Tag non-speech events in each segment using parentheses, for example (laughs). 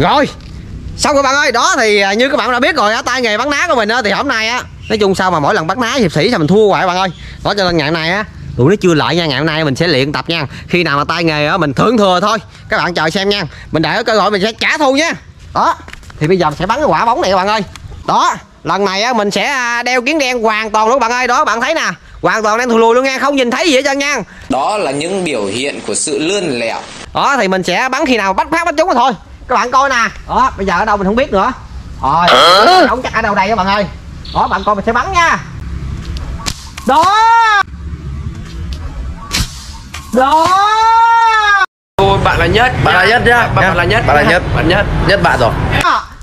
rồi. Xong rồi bạn ơi đó thì à, như các bạn đã biết rồi á tay nghề bắn ná của mình á thì hôm nay á nói chung sao mà mỗi lần bắn ná hiệp sĩ sao mình thua hoài bạn ơi. Đó cho nên ngày hôm nay á tụi nó chưa lại nha ngày hôm nay mình sẽ luyện tập nha. Khi nào mà tay nghề á mình thưởng thừa thôi. Các bạn chờ xem nha. Mình có cơ hội mình sẽ trả thù nha. Đó thì bây giờ mình sẽ bắn cái quả bóng này các bạn ơi. Đó lần này á mình sẽ à, đeo kiến đen hoàn toàn luôn bạn ơi. Đó bạn thấy nè hoàn toàn đen thù lùi luôn nha không nhìn thấy gì hết trơn nha. Đó là những biểu hiện của sự lươn lẹo. Đó thì mình sẽ bắn khi nào bắt phát bắt trúng thôi các bạn coi nè. Đó bây giờ ở đâu mình không biết nữa. Rồi không chắc ở đâu đây các bạn ơi? Đó bạn coi mình sẽ bắn nha. Đó. Đó. Bạn là nhất. Bạn là nhất nhá. bạn, là nhất. Bạn là nhất. bạn nhất. Nhất. Bạn rồi.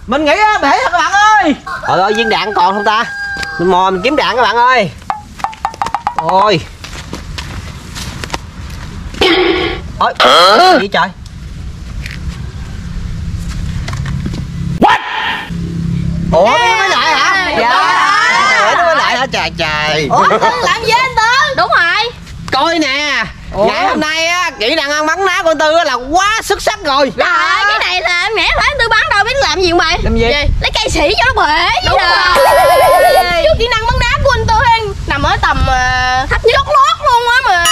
mình nghĩ á, để thôi các bạn ơi? Trời ơi viên đạn còn không ta? Mình mò mình kiếm đạn các bạn ơi. Ôi. Ôi gì trời ủa nó mới lại hả? Dạ. Nó mới lại hả? Trời trời. Ủa làm gì anh Tư? Đúng rồi. Coi nè. Ngày hôm nay á kỹ năng ăn bắn ná của tư á là quá xuất sắc rồi. Trời ơi cái này là em nghĩ phải anh Tư bắn đâu biết làm gì mày. Làm gì? Lấy cây sĩ cho nó bể Đúng rồi. Chứ kỹ năng bắn đá của anh Tư Nằm ở tầm uh, thấp nhất. lót luôn á mà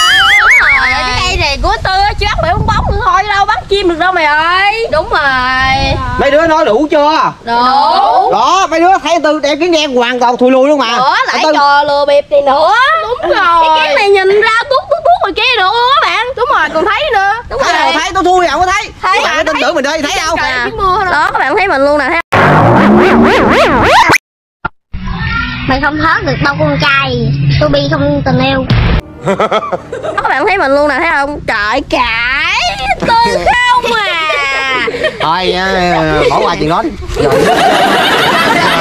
Rồi Cái cây này của Tư chứ bắn bể bóng bóng được thôi đâu bắn chim được đâu mày ơi. Đúng rồi. Mấy đứa nói đủ chưa? Đủ. Đó mấy đứa thấy tư đeo kiến đen hoàn toàn thùi lùi luôn mà. Nữa lại Tư- trò lừa bịp này nữa? Đúng rồi. Cái kiến này nhìn ra tuốt tuốt tuốt rồi kia nữa các bạn. Đúng rồi còn thấy nữa. Đúng thấy đâu thấy tôi thua gì không có thấy. Thấy. các bạn tin tưởng mình đi thấy không? Đó. Các bạn thấy mình luôn nè thấy Mày không thoát được bao con trai. Tôi bi không tình yêu các bạn thấy mình luôn nè thấy không? Trời cãi. Tư không à. Thôi ờ, bỏ qua chuyện đó đi. Rồi.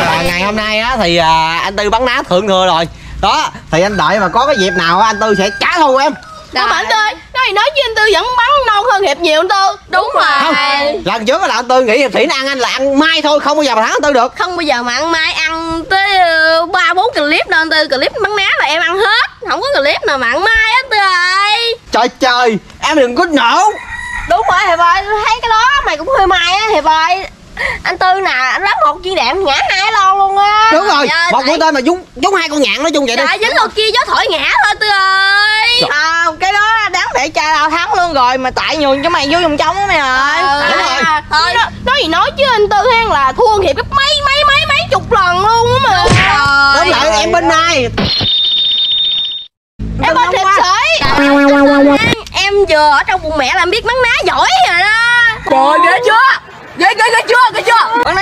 À, ngày hôm nay á thì à, anh tư bắn ná thượng thừa rồi. Đó thì anh đợi mà có cái dịp nào á, anh tư sẽ trả thù em. Đâu mà anh Tư Nói gì nói với anh Tư vẫn bắn non hơn hiệp nhiều anh Tư. Đúng rồi. Không lần trước là anh tư nghĩ hiệp sĩ nó ăn anh là ăn mai thôi không bao giờ mà thắng anh tư được. Không bao giờ mà ăn mai ăn tới ờ, ba bốn clip đâu anh Tư. Clip bắn ná là em ăn hết. Không có clip nào mà ăn mai á anh Tư ơi. Trời trời em đừng có nổ. Đúng rồi Hiệp ơi. Thấy cái đó mày cũng hơi mai á Hiệp ơi anh Tư nè, anh bắn một viên đạn ngã hai lon luôn á. Đúng rồi ơi, một tại- mũi tên mà dúng dúng hai con nhạn nói chung vậy đi. Trời dính lô kia gió thổi ngã thôi Tư ơi. À, cái đó đáng để cha tao thắng luôn rồi mà tại nhường cho mày vô vòng trống á mày ơi. Ờ, đúng rồi. thôi. Nói, nói gì nói chứ anh Tư hen là thua hiệp gấp mấy mấy mấy mấy chục lần luôn á mà. Đúng rồi. Em bên này. Em bên hiệp sĩ. Em vừa ở trong bụng mẹ là em biết bắn ná giỏi rồi đó. Trời ghê chưa? Ghê ghê ghê chưa? Ghê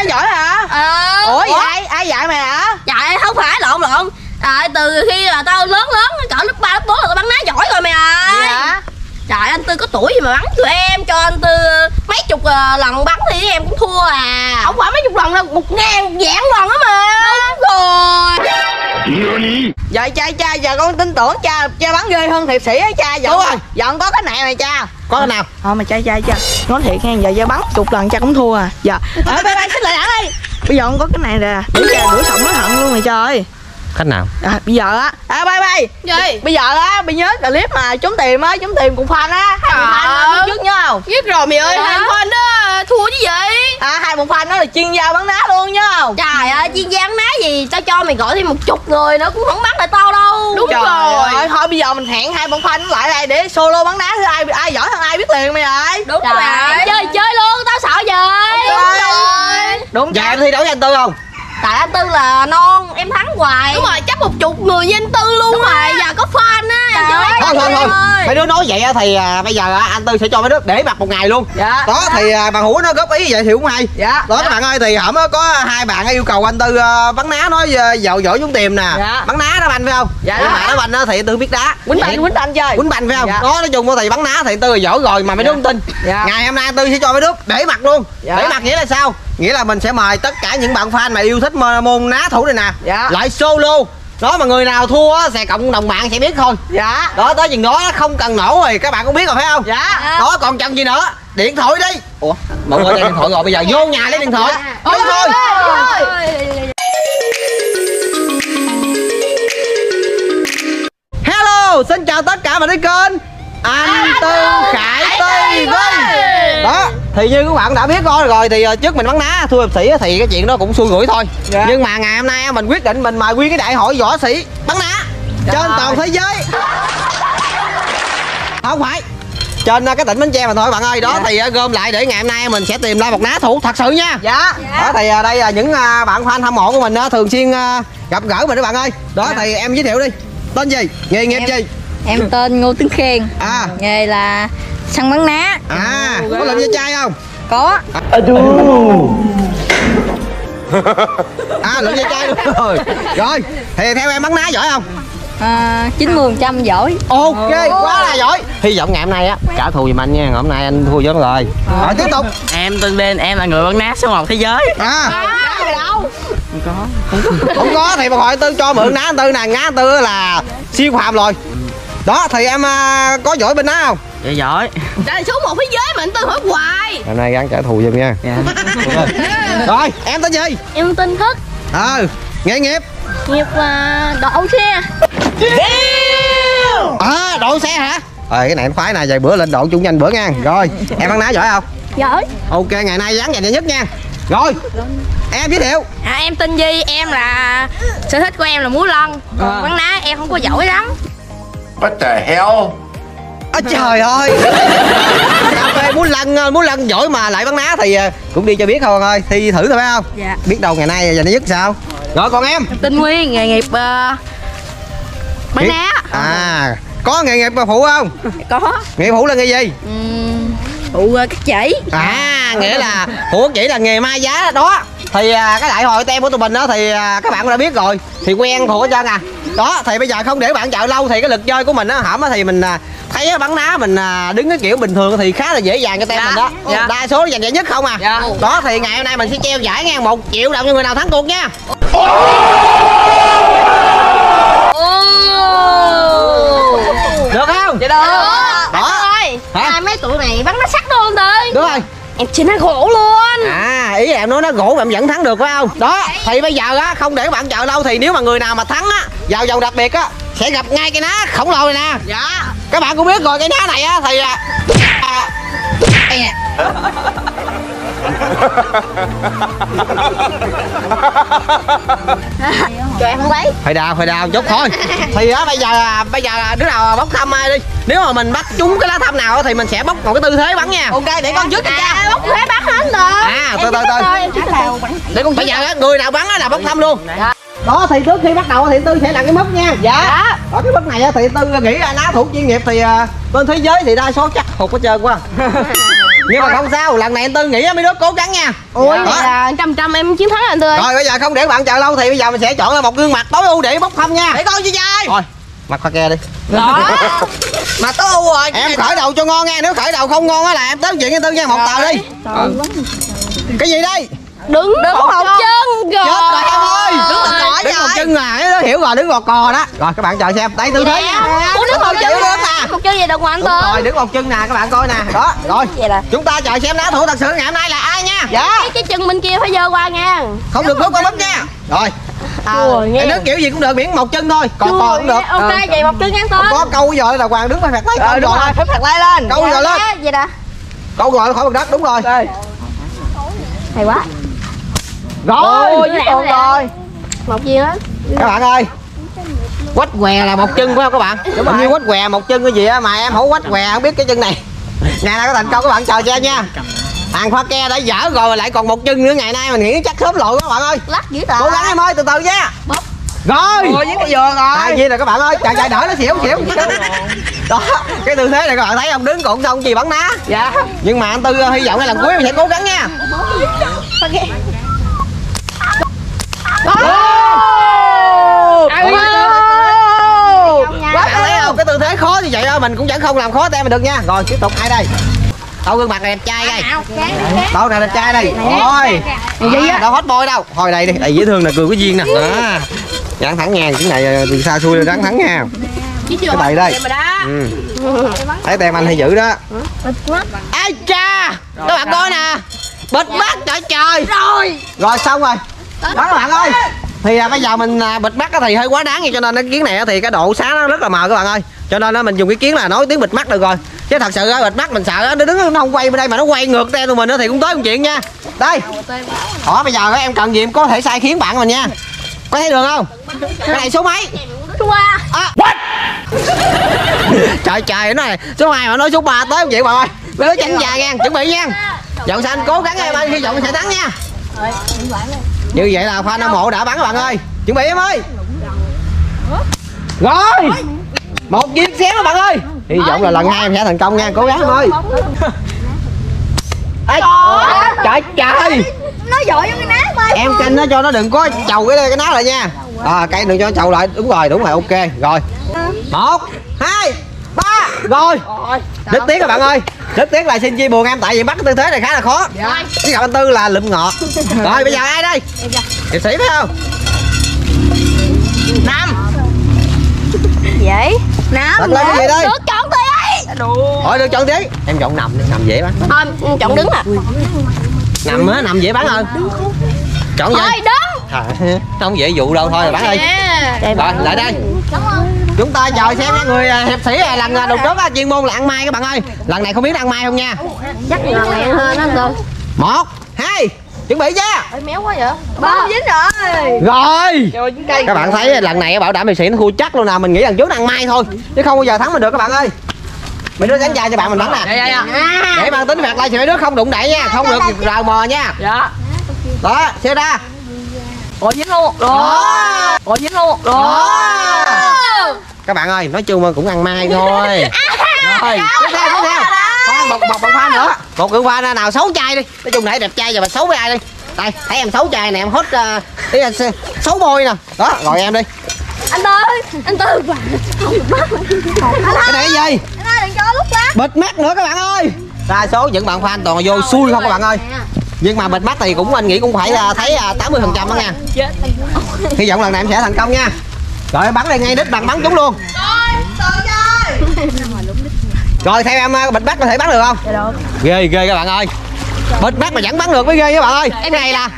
nói giỏi hả? ờ Ủa vậy ai ai dạy mày hả? Dạ không phải lộn lộn à, từ khi là tao lớn lớn cỡ lớp ba lớp bốn là tao bắn ná giỏi rồi mày ơi hả? Trời anh Tư có tuổi gì mà bắn tụi em cho anh Tư mấy chục ờ, lần bắn thì em cũng thua à Không phải mấy chục lần đâu, một ngàn một vạn lần á mà Đúng rồi Vậy cha cha giờ con tin tưởng cha cha bắn ghê hơn thiệp sĩ á cha giờ. Đúng rồi. Giờ con có cái này mày cha. có cái nào Ờ mà cha cha cha nói thiệt nha giờ cha bắn chục lần cha cũng thua à. Giờ. Ờ bye bye xin lại đi. Bây giờ con có cái này nè, để cha đuổi sống nó hận luôn mày cha ơi. cách nào? À, bây giờ á, à bye bye. Gì? Bây giờ á, bây nhớ clip mà trốn tìm á, trốn tìm cùng fan á, hai cùng fan á, trước nhớ không? Biết rồi mày ơi, Dạ. hai con đó thua chứ gì? À hai một fan đó là chuyên gia bắn đá luôn nhớ không? Trời ơi, chuyên gia bắn ná gì, tao cho mày gọi thêm một chục người nữa cũng không bắn lại tao đâu. Đúng Trời ơi, thôi bây giờ mình hẹn hai bọn fan lại đây để solo bắn đá thứ ai ai giỏi hơn ai biết liền mày ơi. Đúng rồi. Chơi chơi luôn, tao sợ gì Đúng rồi. Đúng dạ em thi đấu với anh tư không Tại anh Tư là non, em thắng hoài. Đúng rồi, chắc một chục người với anh Tư luôn mà Giờ có fan á, em chơi thôi thôi thôi mấy đứa nói vậy á thì à, bây giờ à, anh tư sẽ cho mấy đứa để mặt một ngày luôn. Dạ. đó thì à, bạn hữu nó góp ý vậy thì cũng hay. Dạ. đó các bạn ơi thì hổm á, có hai bạn yêu cầu anh tư à, bắn ná nói à, dạo giỏi chúng tìm nè. Dạ. bắn ná đá banh phải không? Dạ. nhưng mà đá banh á thì tư biết đá. Quýnh banh quýnh banh chơi. quýnh banh phải không? Dạ. đó nói chung á thì bắn ná thì tư là giỏi rồi mà mấy đứa không tin. Dạ. ngày hôm nay anh tư sẽ cho mấy đứa để mặt luôn. Dạ. để mặt nghĩa là sao nghĩa là mình sẽ mời tất cả những bạn fan mà yêu thích môn, ná thủ này nè. Dạ. lại solo đó mà người nào thua á sẽ cộng đồng bạn sẽ biết thôi Dạ. đó tới chừng đó không cần nổ rồi các bạn cũng biết rồi phải không? Dạ. đó còn chần gì nữa? Điện thoại đi. Ủa mọi người điện thoại rồi bây giờ. Vô nhà lấy điện thoại. Đúng thôi. hello xin chào tất cả bạn đi kênh anh tư khải tv đó thì như các bạn đã biết rồi rồi thì ờ, trước mình bắn ná thua hiệp sĩ thì cái chuyện đó cũng xui rủi thôi. Dạ. nhưng mà ngày hôm nay mình quyết định mình mời nguyên cái đại hội võ sĩ bắn ná trên Trời. toàn thế giới. Không phải trên ờ, cái tỉnh bến tre mà thôi bạn ơi. Đó Dạ. thì ờ, gom lại để ngày hôm nay mình sẽ tìm ra một ná thủ thật sự nha. Dạ. Đó thì đây là những bạn fan hâm mộ của mình thường xuyên gặp gỡ mình đó bạn ơi. Đó Dạ. thì em giới thiệu đi. Tên gì? Nghề nghiệp Em- gì Em tên Ngô Tấn Khiên à. Nghề là săn bắn ná. À có lần với trai không? Có. À luận dây trai luôn. (laughs) Rồi. Rồi thì theo em bắn ná giỏi không? À, 90% giỏi. Ok quá là giỏi. Hy vọng ngày hôm nay á trả thù giùm anh nha. Hôm nay anh thua vốn rồi. Rồi tiếp tục. Em tên Ben, em là người bắn ná số 1 thế giới. À. Đâu? Không có. Thì mà hỏi tư cho mượn ná tư nè. Ná tư là siêu phàm rồi đó thì em à, có giỏi bên ná không? Dạ giỏi. Đây số một thế giới mà anh tư hỏi hoài. Hôm nay gắng trả thù giùm nha. Dạ. (laughs) Rồi em tên gì? Em tên Thức. Ờ nghề nghiệp? Nghiệp là đậu xe. À độ xe hả? Ờ cái này anh khoái nè vài bữa lên độ chung nhanh bữa nha. Rồi em bắn ná giỏi không? Giỏi. Ok ngày nay dáng dành nhất nha. Rồi em giới thiệu. À, Em tên Di, em là Sở thích của em là múa lân. Còn bắn ná em không có giỏi lắm What the hell? Ôi trời ơi. Cà phê muốn lăn ờ, muốn lăn giỏi mà lại bắn ná thì ờ, cũng đi cho biết thôi ơi. Thi thử thôi phải không? Dạ. Biết đâu ngày nay giành nhất sao? Rồi còn em? Tên Nguyên, nghề nghiệp uh, bắn ná. À có nghề nghiệp phụ không? Có. Nghề phụ là nghề gì? Um, Phụ uh, cắt chỉ. À nghĩa là phụ chỉ là nghề mai giá đó thì à, cái đại hội tem của tụi mình đó thì à, các bạn cũng đã biết rồi. Thì quen thuộc hết trơn à. Đó thì bây giờ không để bạn chờ lâu thì cái lực chơi của mình á hỏng á thì mình à, thấy á, bắn ná mình à, đứng cái kiểu bình thường thì khá là dễ dàng cho tem Dạ, mình đó. Dạ. đa số giành giải nhất không à. Dạ. đó thì ngày hôm nay mình sẽ treo giải nha một triệu đồng cho người nào thắng cuộc nha. Được không? Dạ được. Đó. Ơi Hả? Hai mấy tụi này bắn nó sắc luôn tư đúng rồi. Em chỉ nó gỗ luôn Ý em nói nó gỗ mà em vẫn thắng được phải không? Đó thì bây giờ á không để bạn chờ lâu Thì nếu mà người nào mà thắng á Vào vòng đặc biệt á Sẽ gặp ngay cái ná khổng lồ này nè. Dạ. Các bạn cũng biết rồi cái ná này á Thì à, à, Cho em không lấy Phải đào phải đào chút thôi. (laughs) Thì á bây giờ à, bây giờ à, đứa nào bóc thăm ai đi? Nếu mà mình bắt trúng cái lá thăm nào á, Thì mình sẽ bóc một cái tư thế bắn nha. Ok để con trước cho cha À bóc thế bắt hết được. À từ từ từ. để con bây giờ á, người nào bắn á là bóc thăm luôn. Đó thì trước khi bắt đầu thì tư sẽ làm cái mốc nha. Dạ. Ở cái mốc này á, thì tư nghĩ là ná thủ chuyên nghiệp thì à, bên thế giới thì đa số chắc hụt hết trơn quá (laughs) nhưng mà không sao lần này anh tư nghĩ á, mấy đứa cố gắng nha. Ủa Đó. vậy là trăm trăm em chiến thắng anh tư ơi. Rồi bây giờ không để bạn chờ lâu thì bây giờ mình sẽ chọn ra một gương mặt tối ưu để bốc thăm nha. Để con chi trai thôi mặt khoa ke đi. Đó. (laughs) Mà tối ưu rồi. Em khởi đầu cho ngon nha nếu khởi đầu không ngon á là em tới chuyện với tư nha một tờ đi. cái gì đây? Đứng Đứng một chân rồi rồi đứng một cỏ đứng một chân à nó hiểu rồi đứng một cò đó. Rồi các bạn chờ xem đây tư thế Ủa đứng một chân được mà Một chân gì được đúng tư rồi đứng một chân nè các bạn coi nè. Đó rồi. Vậy là chúng ta chờ xem đá thủ thật sự ngày hôm nay là ai nha. Dạ. Cái, cái chân bên kia phải dơ qua nha. Không được rút qua mất nha. rồi. Chùa nghe. đứng kiểu gì cũng được miễn một chân thôi. Còn cò cũng được. Ok vậy một chân nha anh tư có câu giờ là hoàng đứng phải phạt tay câu rồi phải phạt tay lên. Câu rồi lên. Vậy đó câu rồi khỏi mặt đất đúng rồi. Hay quá. Rồi. Lẹ. rồi Một gì đó các bạn ơi. Quách què là một chân phải không các bạn? Đúng rồi như quách què một chân cái gì á mà em không quách què không biết cái chân này. Ngày nào có thành công các bạn chờ cho nha. Hàng khoa ke đã dở rồi lại còn một chân nữa ngày nay mình nghĩ chắc khớp lội các bạn ơi. Lắc dữ tờ cố gắng em ơi từ từ nha. Rồi. Ôi với cái à rồi. Gì rồi các bạn ơi? Chạy chạy đỡ nó xỉu xỉu. Đó cái tư thế này các bạn thấy không? Đứng cũng xong gì bắn ná dạ. Nhưng mà anh tư uh, hy vọng cái lần cuối mình sẽ cố gắng nha ai các bạn thấy không cái tư thế khó như vậy đó mình cũng vẫn không làm khó tem mình được nha rồi tiếp tục ai đây đâu gương mặt này đẹp trai đây đâu này đẹp trai đây thôi đâu hết boy đâu hồi đây đi đây dễ thương là cười có duyên nè đó rắn thẳng ngang cái này từ xa xui rắn thắng nha cái này đây ừ. thấy tem anh hay dữ đó ai cha các bạn coi nè bịt mắt trời trời rồi rồi xong rồi đó các bạn ơi. Thì à, bây giờ mình à, bịt mắt thì hơi quá đáng vậy cho nên cái kiến này thì cái độ sáng nó rất là mờ các bạn ơi. Cho nên á mình dùng cái kiến là nói tiếng bịt mắt được rồi. Chứ thật sự á bịt mắt mình sợ á, nó đứng nó không quay bên đây mà nó quay ngược theo tụi mình thì cũng tới một chuyện nha. Đây. Hỏi bây giờ á, em cần gì em có thể sai khiến bạn mình nha. Có thấy được không? Cái này số mấy? Số ba. À, what? (laughs) trời trời nó này số 2 mà nói số 3 tới không vậy bạn ơi? Đứa tranh già nha chuẩn bị nha. Dọn xanh cố gắng em ơi hy vọng sẽ thắng nha như vậy là fan hâm mộ đã bắn các bạn ơi. Chuẩn bị em ơi. Rồi. Một viên xém các bạn ơi. Hy vọng là lần hai em sẽ thành công nha. Cố gắng em ơi. Ê, trời trời. Nó dội vô cái ná ơi em canh nó cho nó đừng có chầu cái cái ná lại nha. À cây đừng cho nó chầu lại. Đúng rồi đúng rồi ok. Rồi. Một hai ba. Rồi. Rất tiếc các bạn ơi rất tiếc là xin chia buồn em tại vì bắt cái tư thế này khá là khó. Chứ gặp anh tư là lụm ngọt. (laughs) Rồi bây giờ ai đây? Hiệp sĩ phải không? Năm Vậy? Đặt lên cái gì đây. Được chọn tôi ấy thôi được chọn tí. Em chọn nằm đi nằm dễ bắn. Thôi chọn đứng à. Nằm á nằm dễ bắn hơn. Chọn Thôi vậy đứng. Trời, không dễ dụ đâu. Thôi bắn đi. Yeah rồi lại đây chúng ta chờ xem nha người à, hiệp sĩ lần đầu trước chuyên môn là ăn mai các bạn ơi. Lần này không biết ăn mai không nha. Chắc lần này hơn đó cơ một hai chuẩn bị chưa? Méo quá vậy. Ba. Dính rồi. Rồi. Các bạn thấy lần này bảo đảm hiệp sĩ nó thua chắc luôn nè mình nghĩ lần trước nó ăn mai thôi chứ không bao giờ thắng mình được các bạn ơi. Mình đưa cánh dài cho bạn mình bắn nè. Dạ dạ để mang tính phạt lại thì mấy đứa không đụng đậy nha không được rào mò nha. Dạ. Đó xe ra. Ủa dính luôn. Rồi. Đó. Ủa dính luôn. Rồi. Đó các bạn ơi nói chung là cũng ăn mai (laughs) thôi. rồi tiếp theo tiếp theo. Khoan một một một khoan nữa. Một cự khoan nào xấu trai đi. Nói chung nãy đẹp trai giờ mà xấu với ai đi. Đây thấy em xấu trai nè em hốt uh, ý là xấu môi nè. Đó gọi em đi. Anh Tư Anh Tư. Cái này cái gì? Anh ơi đừng cho lúc lá bịt mắt nữa các bạn ơi. Đa số những bạn fan toàn vô xui không các bạn ơi. nhưng mà bịt mắt thì cũng anh nghĩ cũng phải là thấy à, 80 phần trăm đó nha. Hy vọng lần này em sẽ thành công nha rồi bắn đây ngay đích bằng bắn trúng luôn. Rồi theo em à, bịt mắt có thể bắn được không? Ghê ghê các bạn ơi. Bịt mắt mà vẫn bắn được mới ghê các bạn ơi. Cái này là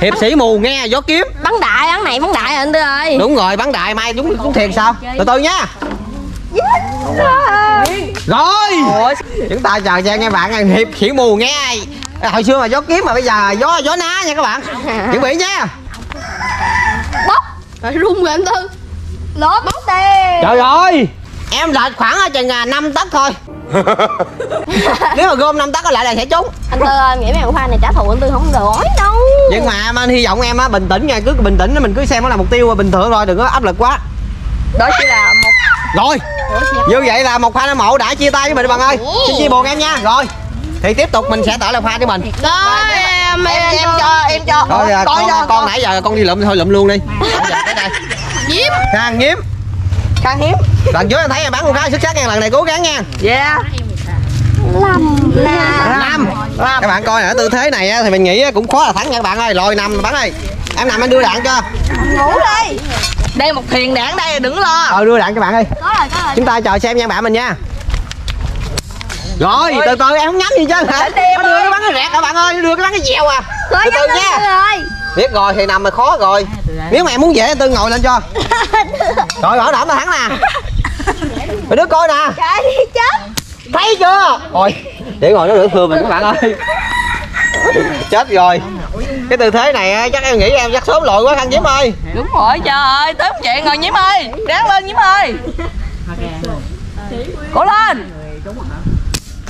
hiệp sĩ mù nghe gió kiếm. Bắn đại bắn này bắn đại anh Tư ơi. Đúng rồi bắn đại mai chúng chúng thiệt sao? Từ từ nha. Rồi. Chúng ta chờ xem nghe bạn hiệp sĩ mù nghe. À, hồi xưa mà gió kiếm mà bây giờ gió gió ná nha các bạn. (laughs) Chuẩn bị nha. Bóc Rồi rung rồi anh Tư Lốt bóc đi trời ơi. Em lệch khoảng ở chừng à, 5 tấc thôi. (laughs) Nếu mà gom 5 tấc lại là sẽ trúng. Anh Tư ơi em nghĩ mấy fan này trả thù anh Tư không giỏi đâu. Nhưng mà em anh hy vọng em á bình tĩnh nha cứ bình tĩnh mình cứ xem nó là mục tiêu bình thường thôi đừng có áp lực quá. Đó chỉ là một rồi. Như vậy là một fan hâm mộ đã chia tay với mình bạn ơi. Xin chia buồn em nha. Rồi. Thì tiếp tục mình sẽ tạo lời fan cho mình. Rồi em em em cho em cho thôi à, con, cho con nãy giờ con đi lụm thôi lụm luôn đi (laughs) Khang nhiếm khan hiếm. Lần trước em thấy em bắn con khá xuất sắc nha lần này cố gắng nha. Yeah năm các bạn coi ở tư thế này á, thì mình nghĩ cũng khó là thắng nha các bạn ơi. Lòi nằm bắn đi em nằm em đưa đạn cho. Ngủ đi. Đây một thiền đảng đây đừng lo. Ờ đưa đạn cho bạn đi Có rồi có rồi. Chúng ta chờ xem nha bạn mình nha. Rồi từ từ em không nhắm gì chứ hả? Để em nó đưa ơi. cái bắn cái rẹt các bạn ơi? Đưa cái bắn cái dèo à. Từ từ nha. nha rồi biết rồi thì nằm mà khó rồi. Nếu mà em muốn dễ tư ngồi lên cho. (laughs) Rồi bảo đảm là thắng nè. Mấy đứa coi nè. Trời đi chết. Thấy chưa? Rồi để ngồi nó nửa thừa mình các bạn ơi. Chết rồi. Cái tư thế này á, chắc em nghĩ em chắc sớm lội quá khăn diếm ơi. Đúng rồi trời ơi tới chuyện rồi nhiễm ơi. Ráng lên nhiễm ơi. Cố lên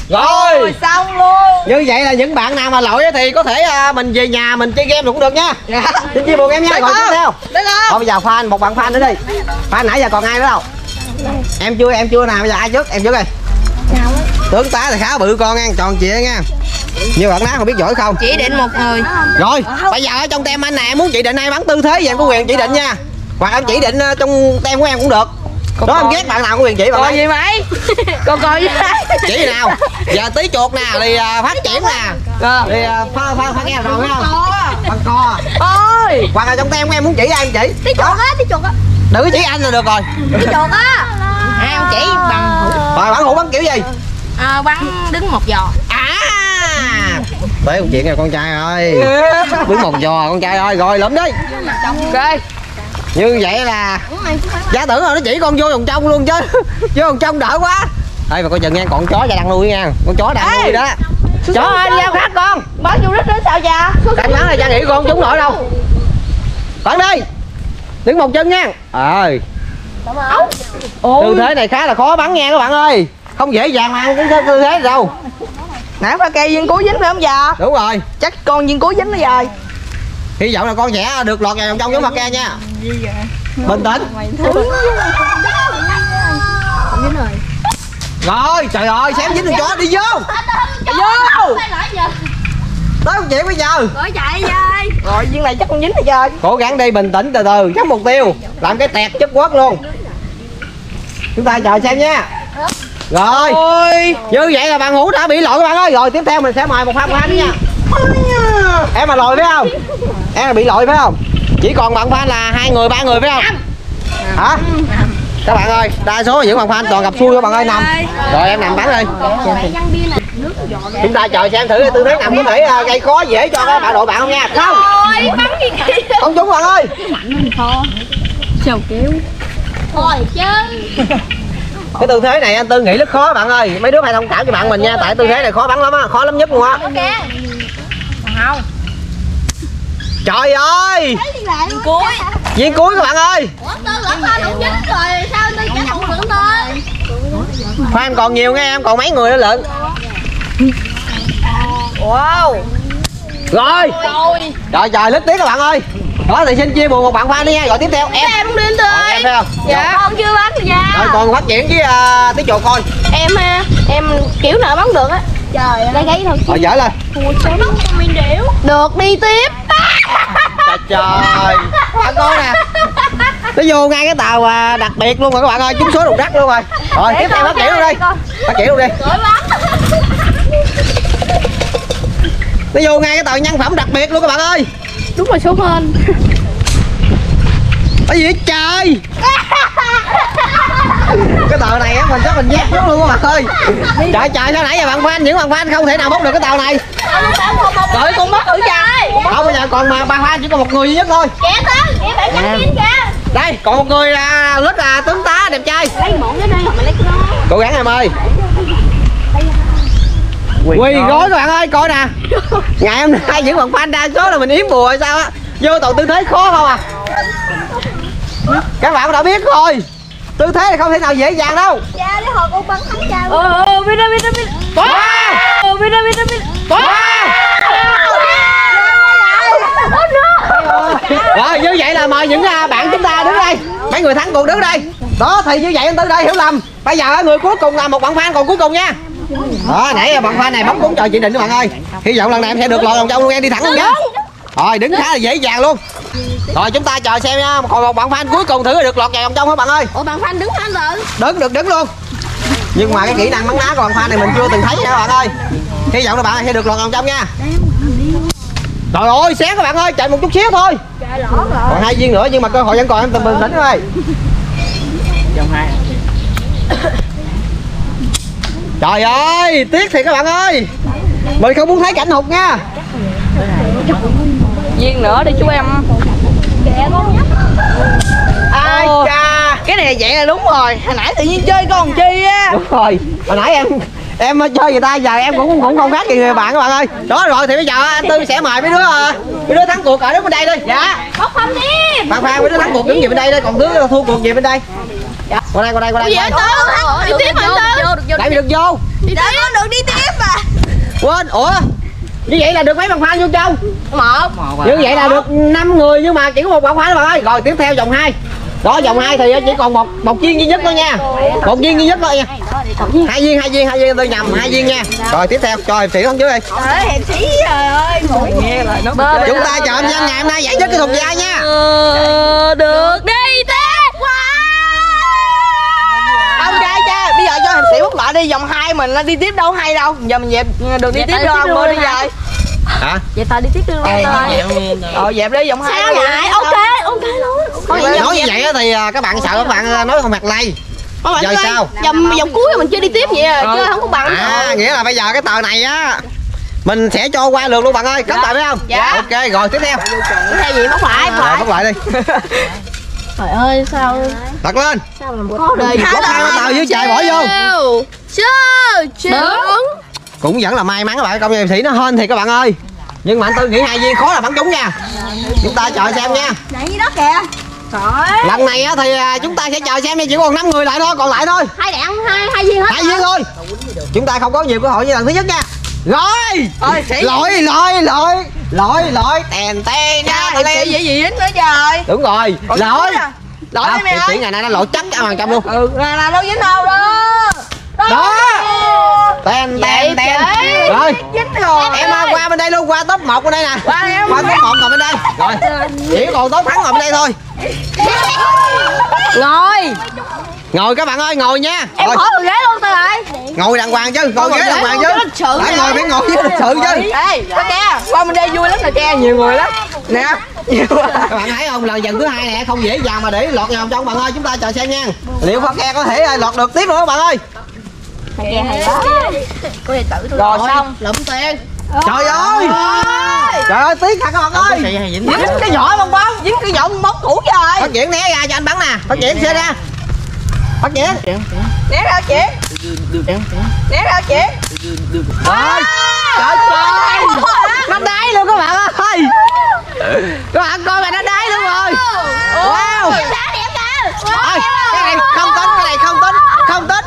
rồi. Xong luôn. Như vậy là những bạn nào mà lội á thì có thể à, mình về nhà mình chơi game cũng được nha. Xin chia buồn em nha rồi tiếp theo. Thôi bây giờ fan một bạn fan nữa đi. Fan nãy giờ còn ai nữa đâu? Em chưa em chưa nào bây giờ ai trước? Em trước đi tướng tá thì khá bự con nha tròn trịa nha. Như bạn ná không biết giỏi không? Chỉ định một người. Rồi bây giờ ở trong tem anh này em muốn chỉ định ai bắn tư thế gì em có quyền chỉ định nha. Hoặc em chỉ định ờ, trong tem của em cũng được đó em ghét bạn nào có quyền chỉ bạn coi gì mày (laughs) con coi gì chỉ gì nào. Giờ tí chuột nè thì ờ, phát triển nè. thì ờ, pha pha pha nghe rồi thấy không? Bằng co ôi. Hoặc là trong của em muốn chỉ ai em chỉ? Tí chuột á tí chuột á. Đừng có chỉ anh là được rồi. Tí chuột á. Em chỉ? Bằng hữu. Rồi bắn hữu bắn kiểu gì? À, Bắn đứng một giò. À. Tới một chuyện rồi con trai ơi. (laughs) Đứng một giò con trai ơi rồi lụm đi. Ok như vậy là giá tưởng rồi nó chỉ con vô vòng trong luôn chứ. Vô vòng trong đỡ quá. Đây mà coi chừng nha còn chó ra đang nuôi nha. Con chó đang nuôi đó. Chó ơi đi giao khác con. Bắn vô đất đến sao cha? Đang bắn là cha nghĩ con trúng nổi đâu. Bắn đi. Đứng một chân nha. Ờ. Tư thế này khá là khó bắn nha các bạn ơi. Không dễ dàng mà ăn cái tư thế đâu. Nãy pha cây viên cuối dính phải không già đúng rồi. Chắc con viên cuối dính nó dài hy vọng là con sẽ được lọt vào vòng trong giống mặt ke nha. Bình tĩnh. Rồi. Trời ơi xém dính con chó đi vô. Đi vô. Tới một chuyện bây giờ. Rồi chạy rồi rồi viên này chắc con dính rồi trời cố gắng đi bình tĩnh từ từ nhắm mục tiêu. Làm cái tẹt chất quất luôn. Chúng ta chờ xem nha. Rồi. Như vậy là bạn ngủ đã bị lội các bạn ơi. Rồi tiếp theo mình sẽ mời một pha phan nha em mà lội phải không? Em là bị lội phải không? Chỉ còn bạn phan là hai người ba người phải không? Hả? Các bạn ơi đa số những bạn phan toàn gặp xui các bạn ơi nằm rồi em nằm bắn đi. Chúng ta chờ xem thử tư thế nằm có thể à, gây khó dễ cho các bạn đội bạn không nha. Không. Không trúng bạn ơi. Thôi chứ cái tư thế này anh tư nghĩ rất khó bạn ơi. Mấy đứa phải thông cảm cho bạn mình nha tại tư thế này khó bắn lắm á khó lắm nhất luôn á trời ơi! Cuối. viên cuối các bạn ơi! Ủa lỡ dính rồi Sao không fan còn nhiều nghe em còn mấy người nữa lận. Wow. Rồi! Trời trời lít tiếng các bạn ơi. Đó thì xin chia buồn một bạn fan đi nha rồi tiếp theo. Em Em cũng đến tư Rồi, em phải không? Dạ. Con chưa bắn được dạ rồi còn phát triển với uh, tiếng chuột coi Em ha Em kiểu nào bắn được á Trời ơi. Lấy gáy thôi. Rồi dở lên. Được đi tiếp. Trời trời. Bạn coi nè. Nó vô ngay cái tàu à, đặc biệt luôn rồi các bạn ơi. Trúng số đục đất luôn rồi. Rồi tiếp theo phát triển luôn đi. phát triển luôn đi. Rồi nó vô ngay cái tàu nhân phẩm đặc biệt luôn các bạn ơi. Đúng là số hên cái gì vậy trời (laughs) cái tàu này á mình chắc mình nhét xuống luôn các bạn ơi. Trời trời sao nãy giờ bạn fan những bạn fan không thể nào bốc được cái tàu này. Rồi con bắt thử cha không bây giờ còn mà ba fan chỉ còn một người duy nhất thôi. Kẻ Kẻ cánh kín kìa. Đây còn một người là rất là tướng tá đẹp trai. Lấy một cái đây Mày lấy cái đó. Cố gắng em ơi. Quỳ gối. các bạn ơi coi nè. Ngày hôm nay những bạn fan đa số là mình yếm bùa hay sao á. Vô toàn tư thế khó không à? Các bạn đã biết rồi tư thế này không thể nào dễ dàng đâu. Cha lấy hồi con bắn thắng cha ờ ờ biết đó biết đó biết Wow! ờ biết đó biết đó biết rồi như vậy là mời những à, bạn chúng ta đứng đây. Mấy người thắng cuộc đứng đây. Đó thì như vậy anh tư đây hiểu lầm. Bây giờ người cuối cùng là một bạn fan còn cuối cùng nha. Đó nãy giờ bạn fan này bấm cúng trời chị định các bạn ơi. Hy vọng lần này em sẽ được lọt vòng trong luôn em đi thẳng luôn nha. Rồi đứng khá là dễ dàng luôn rồi chúng ta chờ xem nha. Còn một bạn fan cuối cùng thử được lọt vào vòng trong các bạn ơi? Ủa bạn Phan đứng Phan rồi đứng được đứng luôn. Nhưng mà cái kỹ năng bắn đá của bạn fan này mình chưa từng thấy nha các bạn ơi. Hy vọng là bạn sẽ được lọt vòng trong nha. Trời ơi xé các bạn ơi chạy một chút xíu thôi. Còn hai viên nữa nhưng mà cơ hội vẫn còn em từng bình tĩnh thôi. Trời ơi tiếc thiệt các bạn ơi. Mình không muốn thấy cảnh hụt nha. Viên nữa đi chú em ai Ồ. cha. cái này vậy là đúng rồi. Hồi nãy tự nhiên chơi con chi á. Đúng rồi. Hồi nãy em em chơi người ta giờ em cũng cũng không khác gì người bạn các bạn ơi. Đó rồi thì bây giờ anh tư sẽ mời mấy đứa ờ, mấy đứa thắng cuộc ở đứng bên đây đi dạ. Bóc không đi. Phan phan mấy đứa thắng cuộc đứng về bên đây đây còn đứa thua cuộc về bên đây? Dạ. Qua đây qua đây qua đây tư Đi tiếp mà tư? Được vô. Đi tiếp con được đi tiếp mà quên ủa như vậy là được mấy bạn fan vô trong Một. Như vậy là được 5 người nhưng mà chỉ có một bạn fan thôi bạn ơi. Rồi tiếp theo vòng 2 đó vòng 2 thì chỉ còn một một viên duy nhất thôi nha. Một viên duy nhất thôi nha. Hai viên hai viên hai viên tôi nhầm hai viên nha. Rồi tiếp theo. Cho hiệp sĩ không dưới đi Trời ơi hiệp sĩ trời ơi. Ngồi nghe lại nó chúng ta chờ Danh ngày hôm nay giải nhất cái thuộc gia nha. Được Đi đi vòng hai mình đi tiếp đâu hay đâu. Giờ mình dẹp được đi Dẹp tiếp đâu tiếp ông luôn ơi đi về hả? Vậy tao đi tiếp luôn rồi. Ờ dẹp đi vòng hai Sao luôn. vậy? ok ok luôn. Nói như vậy thì à, các bạn sợ các bạn à, nói không mặt lay. Phải Giờ sao? Vòng vòng cuối mình chơi đi tiếp vậy à Chơi không có bằng. À nghĩa là bây giờ cái tờ này á mình sẽ cho qua lượt luôn bạn ơi. Cắm tài phải không? Dạ. ok rồi tiếp theo. Theo gì bóc lại rồi lại bắt lại đi. Trời ơi sao? Đặt lên. Sao mà khó đời có hai tàu dưới trời bỏ vô sư đúng cũng vẫn là may mắn các bạn công nghiệp sĩ nó hên thì các bạn ơi. Nhưng mà anh tư nghĩ hai viên khó là bắn trúng nha. Chúng ta chờ xem nha. Nãy đó kìa. Trời. Lần này á thì à, chúng ta sẽ chờ xem nha chỉ còn 5 người lại thôi còn lại thôi. Hai đạn hai hai viên hết hai viên thôi. Chúng ta không có nhiều cơ hội như lần thứ nhất nha. Rồi. Ơi sĩ lội lội lội lội lội tèn tè nha hiệp sĩ gì gì dính nữa trời? Đúng rồi. Lội lỗi. à, mày sĩ ngày nay nó lội chắc trăm phần trăm luôn. Ừ là là đâu dính đâu đó đó. Tèn tèn rồi. Dính rồi. Em à, qua bên đây luôn qua top 1 bên đây nè. Qua em. Qua top 1 ngồi bên đây. Rồi. Chỉ còn tốt thắng ngồi bên đây thôi. Ngồi. Ngồi các bạn ơi ngồi nha. Em khỏi ghế luôn tôi lại ngồi đàng hoàng chứ ngồi ghế đàng hoàng chứ. phải ngồi phải ngồi với lịch sự chứ. Ê có nghe qua bên đây vui lắm nè ke nhiều người lắm. Nè. Nhiều các (laughs) bạn thấy không lần dần thứ hai nè không dễ dàng mà để lọt vào vòng trong bạn ơi chúng ta chờ xem nha. Liệu pha ke có thể à, lọt được tiếp nữa các bạn ơi rồi xong. Lụm tiền. Trời ơi. trời ơi tiếc thật các bạn ơi? Dính cái vỏ bong bóng. Dính cái vỏ bong bóng cũ trời phát triển né ra cho anh bắn nè. Phát triển xe ra. Phát triển. Né ra chị. Né ra chị. Trời trời nó đáy luôn các bạn ơi. Các bạn coi mày nó đáy luôn rồi. Wow. Đá đẹp kìa. Ôi, cái này không tính cái này không tính không tính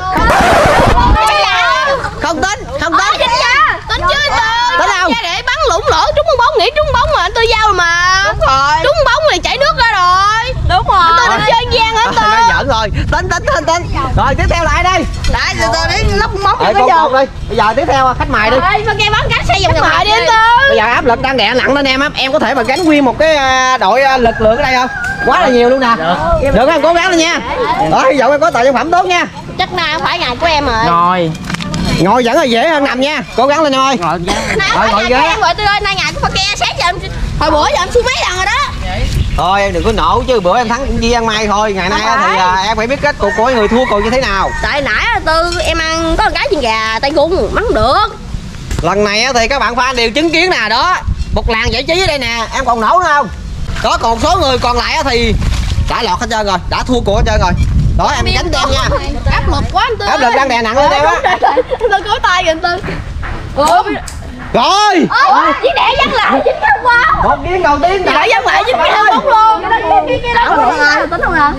không tính không tính tính nha tính chứ tư Tính đâu? để bắn lủng lỗ trúng bóng bóng nghĩ trúng bóng mà anh tư giao rồi mà. Đúng rồi. Trúng bóng thì chảy nước ra rồi. Đúng rồi. Tôi định chơi gian hết nó giỡn rồi tính tính tính tính. Rồi tiếp theo lại đây? Đấy từ từ đến lắp móng Rồi bây con giờ. đi. Bây giờ tiếp theo khách mời đi. Ơi mà nghe bắn cánh xe vòng lại đi anh tư bây giờ áp lực đang đè nặng lên em á. Em có thể mà gánh nguyên một cái à, đội à, lực lượng ở đây không? Quá là nhiều luôn nè. Được. Em cố gắng lên nha. Đó hy vọng em có tài sản phẩm tốt nha. Chắc nào phải ngày của em rồi. Rồi ngồi vẫn là dễ hơn nằm nha. Cố gắng lên em ơi. Ngồi ghế. của em rồi tư ơi nay ngày của pha ke sáng giờ em hồi bữa giờ em xuống mấy lần rồi đó. Thôi em đừng có nổ chứ. Bữa em thắng cũng chỉ ăn may thôi. Ngày nay thì à, em phải biết kết cục của người thua cuộc như thế nào. Tại nãy tư em ăn có một cái chân gà tay gung bắn không được. Lần này á thì các bạn fan đều chứng kiến nè đó. Một làng giải trí ở đây nè. Em còn nổ nữa không? Đó còn một số người còn lại á thì đã lọt hết trơn rồi đã thua cuộc hết trơn rồi đó em tránh tem nha. Áp lực quá anh tư áp lực đang đè nặng lên em á. Tư cố tay kìa anh tư. Rồi. Ủa chỉ để dắt lại dính không quá một viên đầu tiên để đã. dắt lại dính cái bóng luôn. Cái cái đó. Tính không à tính không à?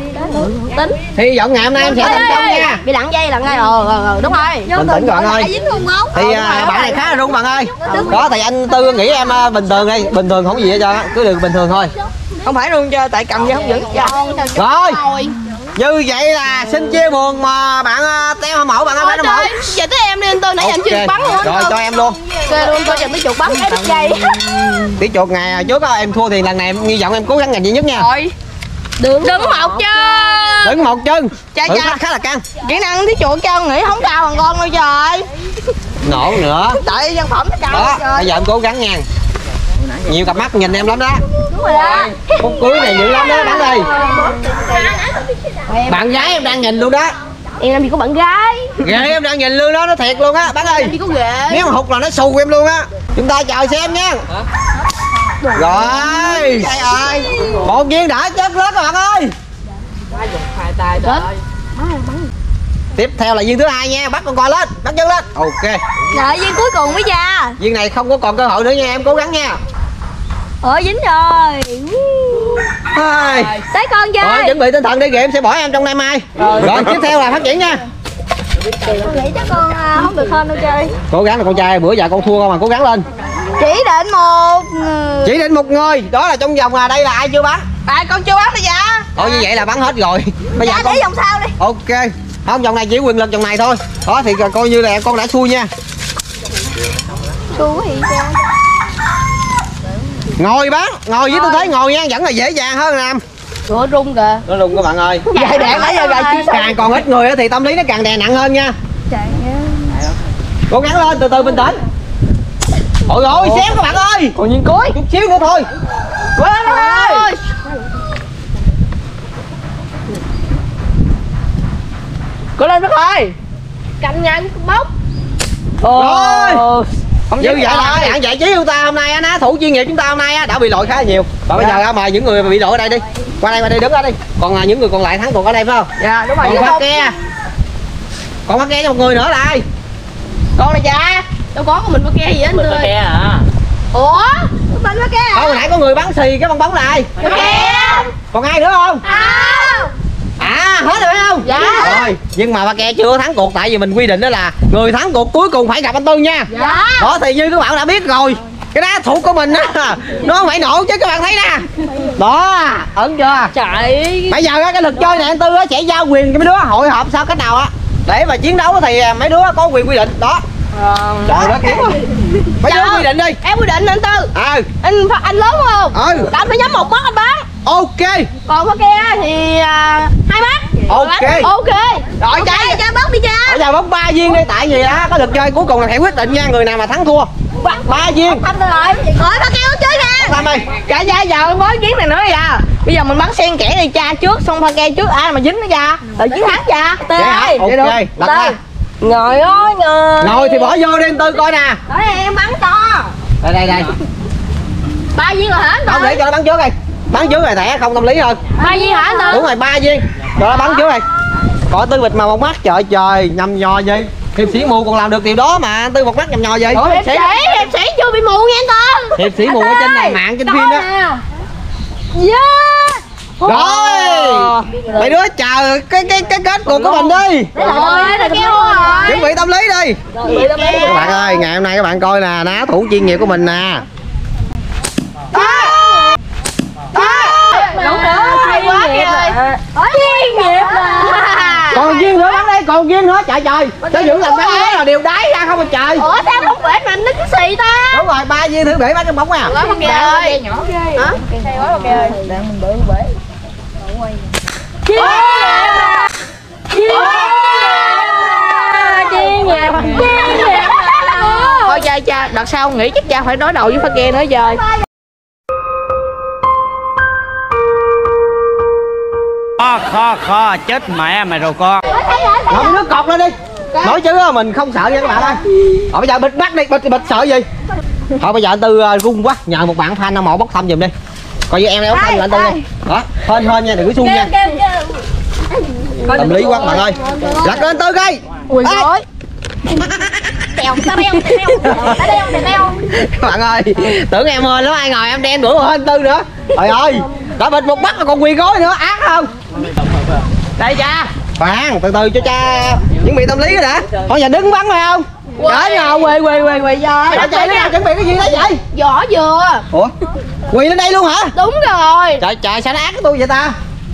Tính. Hy vọng ngày hôm nay em sẽ thành công nha. Bị lặn dây lặn ngay rồi rồi rồi đúng rồi. Bình tĩnh bạn ơi. dính không? Bóng thì à, bạn này khá là rung bạn ơi. Đó thì anh tư nghĩ em à, bình thường đi. Bình thường không có gì hết trơn á. Cứ được bình thường thôi. Không phải luôn cho tại cầm dây không vững rồi như vậy là xin chia buồn mà bạn à, teo mẫu bạn ơi phải mẫu giờ tới em đi anh tư nãy giờ em chưa bắn luôn rồi cho em luôn. Ok luôn tôi giờ tới chuột bắn cái đứt dây tí chuột ngày trước em thua thì lần này em hy vọng em cố gắng ngành duy nhất nha. Rồi. Đứng đứng một chân. đứng một chân. Chà. thách khá là căng. Kỹ năng tí chuột cho nghĩ không cao bằng con đâu trời. Nổ nữa. Tại dân phẩm nó cao đó bây giờ em cố gắng nha. Nhiều cặp mắt nhìn em lắm đó đúng rồi đó. Phút cuối này dữ lắm đó bắn đi bạn gái em đang nhìn luôn đó. Em làm gì có bạn gái? Ghê em đang nhìn luôn đó nó thiệt luôn á có ghệ nếu mà hụt là nó xù em luôn á. Chúng ta chờ xem nha. Rồi trời ơi. Một viên đã chết lớn các bạn ơi. Hai tay trời tiếp theo là viên thứ hai nha bắt con coi lên bắt chân lên. Ok. Đợi viên cuối cùng mới ra viên này không có còn cơ hội nữa nha em cố gắng nha ủa dính rồi. Ai. tới con rồi chơi chuẩn bị tinh thần đi kìa em sẽ bỏ em trong nay mai. Rồi. Tiếp theo là phát triển nha. Con nghĩ chắc con à, không được hơn đâu chơi cố gắng là con trai bữa giờ con thua con mà cố gắng lên. Chỉ định một người. Chỉ định một người đó là trong vòng là đây là ai chưa bắn? À con chưa bắn bây giờ thôi như vậy là bắn hết rồi. Bây giờ ra con vòng sau đi. Ok. Không vòng này chỉ quyền lực vòng này thôi. Đó thì coi như là con đã xui nha. Xui gì cha ngồi bắn ngồi với tư thế ngồi nha vẫn là dễ dàng hơn nam Ủa rung kìa. Nó rung các bạn ơi. Dài đạn nãy giờ gài chưa càng còn ít người á thì tâm lý nó càng đè nặng hơn nha. Cố gắng lên từ từ bình tĩnh ôi ôi xém các bạn ơi. Còn nhìn cuối. Chút xíu nữa thôi. Quá ơi cố lên bác ơi. Cạnh ngang bốc. Ôi. Không như vậy là hãng giải trí chúng ta hôm nay á thủ chuyên nghiệp chúng ta hôm nay á đã bị lỗi khá là nhiều. Còn bây giờ á, mời những người mà bị lỗi ở đây đi. Qua đây qua đây đứng ở đây. Còn à, những người còn lại thắng cuộc ở đây phải không? Dạ đúng rồi còn phát ke. Còn phát ke cho một người nữa là ai? Con này cha đâu có của mình có ke gì hết Mình có ke à? Ủa? Mình có ke không hồi nãy có người bắn xì cái bong bóng là ai? Còn ai nữa không? Không à hết rồi phải không? Dạ. rồi nhưng mà ba ke chưa thắng cuộc tại vì mình quy định đó là người thắng cuộc cuối cùng phải gặp anh tư nha. Dạ. Đó thì như các bạn đã biết rồi cái đá thủ của mình á nó phải nổ chứ các bạn thấy nè. Đó ấn chưa? Chạy bây giờ á, cái luật chơi này anh tư á sẽ giao quyền cho mấy đứa hội họp sao cách nào á. Để mà chiến đấu thì à, mấy đứa có quyền quy định đó. Trời đất kiếm mấy đứa quy định đi. Em quyết định anh tư. Ờ anh anh lớn không? Ừ. Anh phải nhắm một mắt anh bắn ok. Còn có ke thì à, hai mắt ok. Ok. Rồi chơi cha bắn đi cha. Bây giờ bóng ba viên đi. Tại vì á cái luật chơi cuối cùng là phải quyết định nha người nào mà thắng thua. Ba viên thăm rồi. Hỏi ba kêu chơi nè. Làm đi Cả gia giờ mới kiến này nữa à. Bây giờ mình bắn xen kẽ đi cha trước Xong pha ke trước. Ai mà dính nó cha. Rồi chiến thắng cha. Tê. vậy hả ơi ok đặt ra. Ngồi ơi ngồi. Ngồi thì bỏ vô đi tư coi nè. Hỏi em bắn to. Đây đây đây. Ba viên rồi hả anh không để cho nó bắn trước đi bắn trước rồi thẻ không tâm lý hơn ba viên hả anh tư đúng rồi ba viên. Nó bắn trước đi có tư bịch mà một mắt trời trời nhầm nhò gì? Hiệp sĩ mù còn làm được điều đó mà tư một mắt nhầm nhò gì? Hiệp sĩ. hiệp sĩ chưa bị mù nha anh tư hiệp sĩ mù ở trên này mạng trên phim đó yeah. Rồi. Mấy đứa chờ cái cái cái kết cuộc của mình đi. Rồi rồi. Chuẩn bị tâm lý đi. Các bạn ơi ngày hôm nay các bạn coi nè ná thủ chuyên nghiệp của mình nè đúng rồi hay quá kìa. chuyên nghiệp mà. còn viên nữa bắn đây còn viên nữa? Trời trời. Cho những lần bắn đó là đều đáy ra không mà trời. Ủa sao không bể mà đứng cái xì ta? Đúng rồi ba viên thử bể bắn cái bóng à. Quá con kìa ơi nhỏ hả? Chuyên nghiệp. Chuyên nghiệp. Thôi cha cha Đợt sau nghĩ chắc cha phải đối đầu với pha ke nữa rồi kho kho chết mẹ mày rồi con. Ngậm nước cọt lên đi. Nói chứ mình không sợ nha các bạn ơi. Rồi bây giờ bịt mắt đi, bịt, bịt sợ gì? Thôi bây giờ anh Tư ờ, run quá Nhờ một bạn fan nào mộ bốc thăm giùm đi. Coi như em này bốc thăm giùm anh Tư đi Đó, hên hên nha, đừng có xung nha. Tâm lý quá các bạn ơi. Lật lên Tư coi. Ui rồi Các bạn ơi, tưởng em hên lắm ai ngồi em đen đuổi anh Tư nữa. Trời ơi, đã bịt một mắt mà còn quỳ gối nữa, ác không? Đây cha. Khoan, từ từ cho cha chuẩn bị tâm lý rồi đã. Thôi giờ đứng bắn phải không? Chết rồi, quỳ quỳ quỳ quỳ giờ Trời đứa nào chuẩn bị cái gì đó vậy? Vỏ dừa Ủa, quỳ lên đây luôn hả? Đúng rồi. Trời trời, sao nó ác cái tôi vậy ta?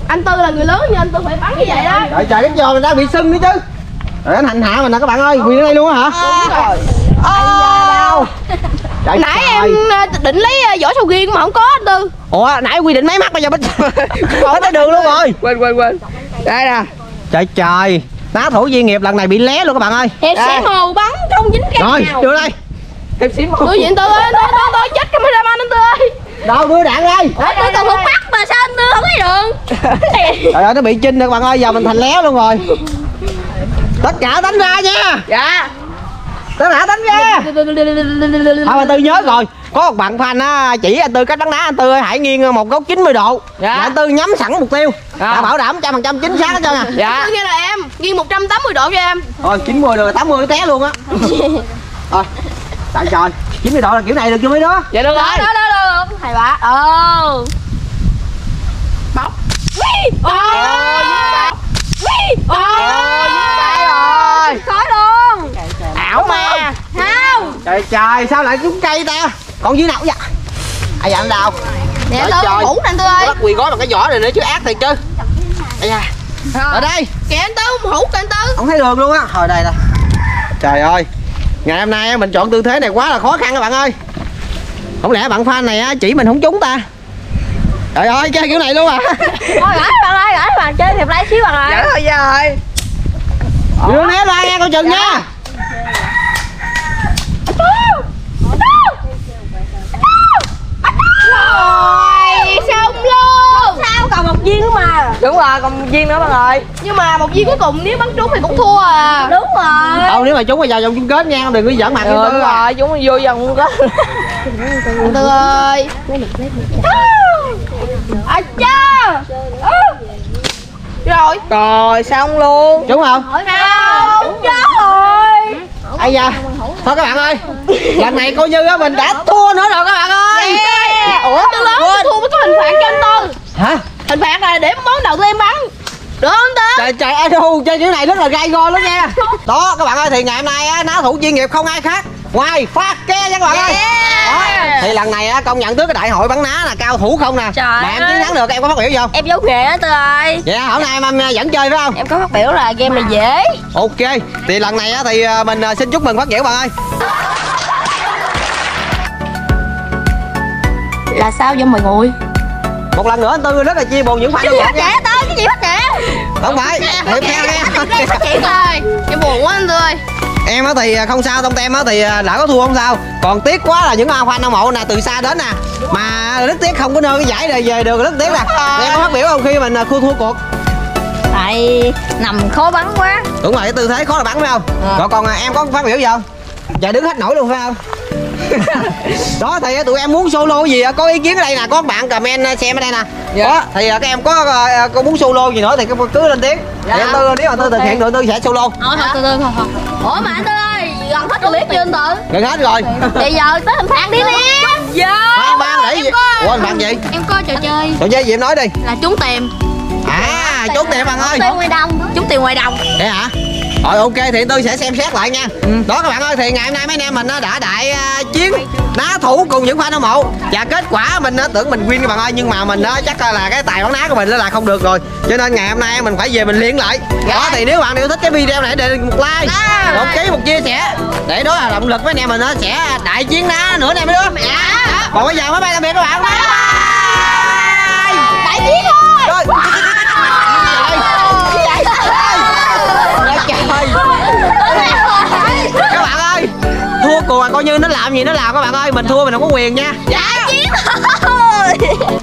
Anh tư là người lớn nhưng anh tư phải bắn như vậy đó. Trời trời, cái giò mình đang bị sưng nữa chứ. Trời anh hành hạ mình nè các bạn ơi, quỳ lên đây luôn á hả? Đúng rồi. Đâu (laughs) Trời nãy trời. em ờ, định lấy ờ, vỏ sầu riêng mà không có anh tư. Ủa, nãy quy định mấy mắt bây giờ bích (laughs) Bỏ tới đường luôn rồi. Quên quên quên. Đây nè. Trời trời. Ná thủ chuyên nghiệp lần này bị lé luôn các bạn ơi. Hiệp sĩ mù bắn không dính cái Rồi, nào. đưa đây. Hiệp sĩ tôi diện tư ơi tôi tôi tôi chết cameraman anh tư ơi. Đâu đưa đạn đây. Ủa, tôi cần một mắt mà sao anh tư không thấy đường (laughs) Trời ơi, nó bị chinh rồi các bạn ơi Giờ mình thành lé luôn rồi. Tất cả đánh ra nha. Dạ Tất cả đánh ra. Thôi anh Tư nhớ rồi. Có một bạn fan á chỉ anh Tư cách bắn đá Anh Tư ơi hãy nghiêng một góc 90 độ. Dạ. Và anh Tư nhắm sẵn mục tiêu. Đã bảo đảm trăm phần trăm chính xác hết trơn à. Dạ. Tư nghe là em nghiêng 180 độ cho em. Thôi 90 rồi 80 té luôn á. (laughs) Thôi Trời trời 90 độ là kiểu này được chưa mấy đứa? Dạ được rồi. đó đó đó hay quá. Ờ bóc. Ui! Ồ, Ui! Ồ, rồi Khói luôn Ảo ma Không? Trời trời sao lại trúng cây ta? Còn dưới nào vậy? Ai dạ anh đào Nè trời. ngủ nè anh tư ơi. Quỳ gói bằng cái vỏ này nữa chứ ác thiệt chứ. Ây da. Ở đây. Kìa anh tư hủ kìa anh tư. Không thấy đường luôn á. Thôi đây nè Trời ơi. Ngày hôm nay mình chọn tư thế này quá là khó khăn các bạn ơi. Không lẽ bạn fan này á, chỉ mình không trúng ta? Trời ơi chơi kiểu này luôn à. (laughs) Thôi gửi bạn ơi gửi bạn chơi thiệp lấy xíu bạn ơi. Dạ thôi giờ ơi. Đưa né ra nha coi chừng nha Rồi xong luôn? Sao còn một viên nữa mà. Đúng rồi còn một viên nữa bạn ơi Nhưng mà một viên cuối cùng nếu bắn trúng thì cũng thua à. Đúng rồi. Đâu nếu mà chúng mà vào vòng chung kết nha đừng có giỡn mặt với ừ, tôi đúng à. rồi chúng vô vòng luôn đó Từ ơi. À cha. Rồi. Rồi xong luôn? Đúng không? Không rồi Ây da. Thôi các bạn ơi Lần này coi như á mình đã thua nữa rồi các bạn ơi. Ủa tôi lớn tôi thua với cái hình phạt cho anh Tư Hả? Hình phạt là để món đầu tiên bắn. Được không Tư? Trời trời ơi đù chơi kiểu này rất là gai go lắm nha. Đó các bạn ơi thì ngày hôm nay á ná thủ chuyên nghiệp không ai khác Ngoài phát ke nha các bạn ơi Đó, Thì lần này á công nhận trước cái đại hội bắn ná là cao thủ không nè Trời Mà em ơi. chiến thắng được em có phát biểu không? Em giấu nghề á Tư ơi Dạ hôm nay em, em vẫn chơi phải không? Em có phát biểu là game này dễ Ok thì lần này á thì à, mình à, xin chúc mừng phát biểu bạn ơi Là sao vậy mọi người Một lần nữa anh Tư rất là chia buồn những fan của Phát nha tới cái gì phát trẻ Không phải Hiệp theo nghe trẻ rồi Em buồn quá anh Tư ơi em á thì không sao tông tem á thì à, lỡ có thua không sao. Còn tiếc quá là những fan hâm mộ nè từ xa đến nè. Mà rất tiếc không có nơi cái giải này về được rất tiếc nè em có phát biểu không khi mình à, thua thua cuộc? Tại nằm khó bắn quá. Đúng rồi cái tư thế khó là bắn phải không? Rồi còn à, em có phát biểu gì không? Dạ đứng hết nổi luôn phải không? (laughs) Đó thì à, tụi em muốn solo gì à, có ý kiến ở đây nè có bạn comment à, xem ở đây nè. Đó thì à, các em có à, có muốn solo gì nữa thì cứ- lên tiếng. Thì anh tư nếu mà tư thực hiện được tư sẽ solo. Thôi thôi từ từ thôi thôi Ủa mà anh Tư ơi Gần hết clip chưa anh Tư gần hết rồi. Bây giờ tới hình phạt đi nè. Khoan ban để gì? Ủa anh bạn gì Em có trò chơi. Trò chơi gì em nói đi. Là trúng tiền à trốn tiền bạn ơi. Tiền ngoài đồng. Trúng tiền ngoài đồng. Vậy hả? Rồi ok thì tôi sẽ xem xét lại nha. Đó các bạn ơi thì ngày hôm nay mấy anh em mình á đã đại à, chiến ná thủ cùng những fan hâm mộ. Và kết quả mình tưởng mình win các bạn ơi Nhưng mà mình chắc là cái tài bắn ná của mình là không được rồi. Cho nên ngày hôm nay mình phải về mình luyện lại. Đó thì nếu bạn yêu thích cái video này để một like Một ký một chia sẻ Để đó là động lực với anh em mình sẽ đại chiến ná nữa nè mấy đứa. Còn bây giờ máy bay tạm biệt các bạn. Bye bye. Đại chiến thôi coi như nó làm gì nó làm các bạn ơi mình thua mình không có quyền nha. Dạ chiến (laughs)